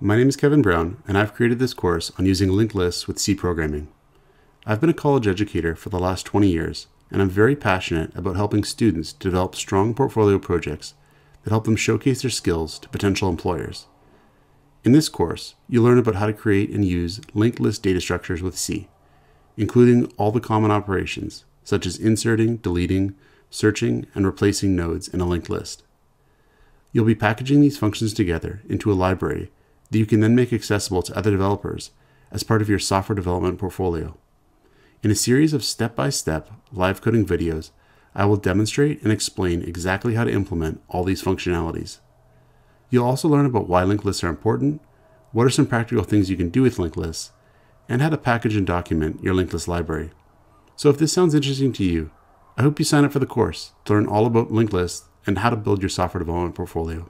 my name is Kevin Brown, and I've created this course on using linked lists with C programming. I've been a college educator for the last 20 years, and I'm very passionate about helping students develop strong portfolio projects that help them showcase their skills to potential employers. In this course, you'll learn about how to create and use linked list data structures with C, including all the common operations, such as inserting, deleting, searching, and replacing nodes in a linked list. You'll be packaging these functions together into a library that you can then make accessible to other developers as part of your software development portfolio. In a series of step-by-step live coding videos, I will demonstrate and explain exactly how to implement all these functionalities. You'll also learn about why linked lists are important, what are some practical things you can do with linked lists, and how to package and document your linked list library. So if this sounds interesting to you, I hope you sign up for the course to learn all about linked lists and how to build your software development portfolio.